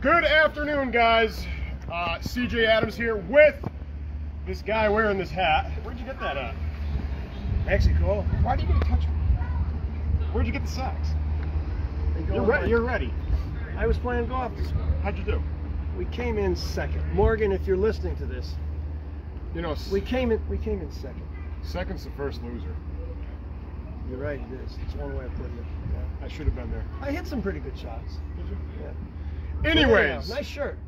Good afternoon, guys. Uh, CJ Adams here with this guy wearing this hat. Where'd you get that at? Mexico. Why do you get touch me? Where'd you get the socks? You're, re- you're ready. I was playing golf this morning. How'd you do? We came in second. Morgan, if you're listening to this, You know, we came in. We came in second. second's the first loser. You're right. It is. It's one way of putting it. Yeah. I should have been there. I hit some pretty good shots. Did you? Yeah. Anyways, nice shirt.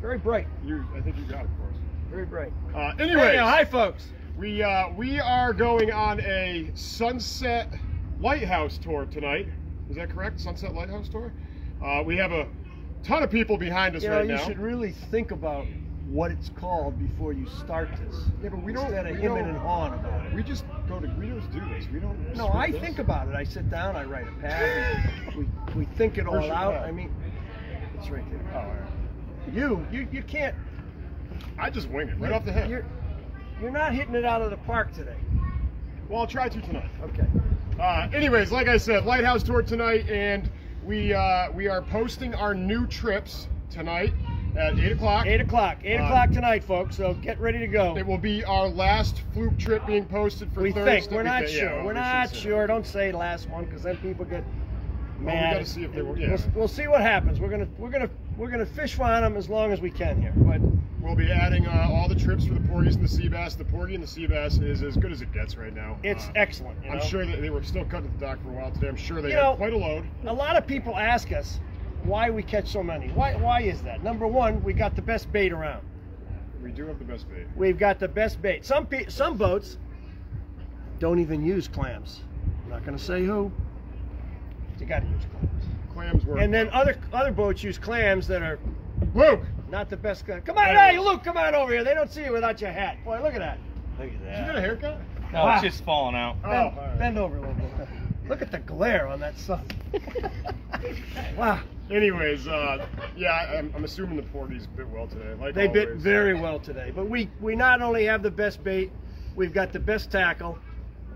Very bright. You, I think you got it for us. Very bright. Uh, anyways, Hey, hi, folks. we uh, we are going on a Sunset Lighthouse tour tonight. Is that correct? Sunset Lighthouse tour. Uh, we have a ton of people behind us You know, right you now. should really think about what it's called before you start this. Yeah, but we don't- Instead of him and hawing about it. We just go to we just do this. We don't. No, I this. think about it. I sit down, I write a pad, we, we, think it all out. I mean, it's right Oh, all right. You, you, you can't. I just wing it right off the head. You're, you're not hitting it out of the park today. Well, I'll try to tonight. Okay. Uh, anyways, like I said, Lighthouse tour tonight, and we uh, we are posting our new trips tonight at eight o'clock. Eight o'clock. Eight Uh, o'clock tonight, folks. So get ready to go. It will be our last fluke trip being posted for we Thursday. think. We're not yeah, sure. well, We're we not sure. Don't say last one, because then people get Well, we mad. gotta see if they were- yeah. We'll, we'll see what happens. We're gonna we're gonna we're gonna fish on them as long as we can here. But. We'll be adding uh, all the trips for the Porgies and the sea bass. The Porgy and the sea bass is as good as it gets right now. it's Uh, excellent. You I'm sure that they were still cutting the dock for a while today. I'm sure they You had know- quite a load. a lot of people ask us why we catch so many. Why why is that? Number one, we got the best bait around. We do have the best bait. We've got the best bait. Some pe- some boats don't even use clams. I'm not going to say who. You got to use clams. Clams were. And then other other boats use clams that are Luke. not the best. clam- Come on, hey Luke, come on over here. They don't see you without your hat. Boy, look at that. Look at Did you that. get a haircut? No, Wow. it's just falling out. Oh, Bend, bend over a little bit. Look at the glare on that sun. wow. Anyways, uh, yeah, I'm, I'm assuming the Porgies bit well today. Like They bit very well today. But we we not only have the best bait, we've got the best tackle,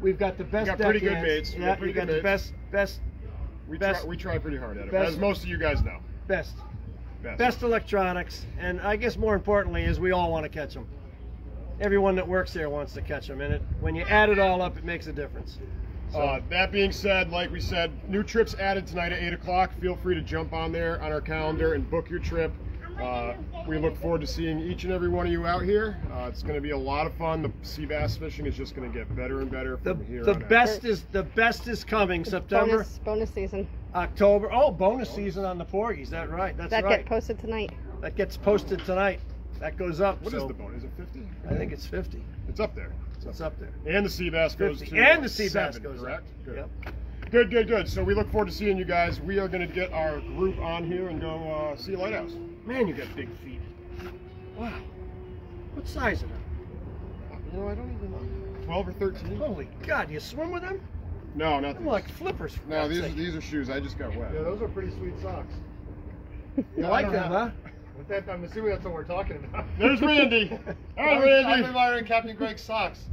we've got the best got pretty good deckhands. baits. We got Yeah, we got good the best best We best- try, we try pretty hard at it, best- as most of you guys know. best Best. best electronics, and I guess more importantly is we all want to catch them. Everyone that works there wants to catch them, and it when you add it all up, it makes a difference. So, Uh, that being said, like we said, new trips added tonight at 8 o'clock. Feel free to jump on there on our calendar and book your trip. Uh, we look forward to seeing each and every one of you out here. Uh, it's going to be a lot of fun. The sea bass fishing is just going to get better and better the from here the on out. best is the best is coming September, Bonus, bonus season. October. Oh, bonus season on the Porgies. That right? That's right. that gets posted tonight. that gets posted tonight. That goes up. What is so the bonus? Is it 50? I think it's 50. It's up there. It's up there. And the sea bass goes to And the sea bass goes correct? up. Good. Yep. Good, good, good. So we look forward to seeing you guys. We are going to get our group on here and go uh, see a lighthouse. Man, you got big feet. Wow. What size are they? You know, I don't even know. 12 or 13? Holy God, you swim with them? No, not these. like flippers. No, these sake. these are shoes. I just got wet. Yeah, those are pretty sweet socks. You Yeah, I like them, huh? With that, I'm assuming that's what we're talking about. There's Randy. Hi, Randy. I'm Randy. admiring Captain Greg's socks.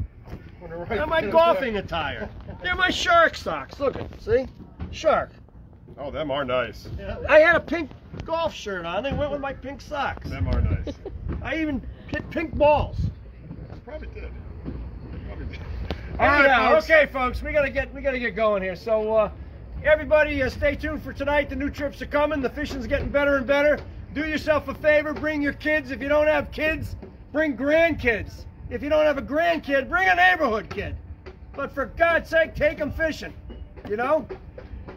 They're my golfing attire. They're my shark socks. Look at see? Shark. Oh, them are nice. I had a pink golf shirt on. They went with my pink socks. Them are nice. I even hit pink balls. Probably did. Probably did. All right, folks. okay, folks, we gotta get we gotta get going here. So, uh, everybody, uh, stay tuned for tonight. The new trips are coming. The fishing's getting better and better. Do yourself a favor. Bring your kids. If you don't have kids, bring grandkids. If you don't have a grandkid, bring a neighborhood kid. But for God's sake, take them fishing. You know.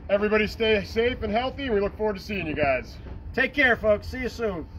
Everybody stay safe and healthy, and we look forward to seeing you guys. Take care, folks. See you soon.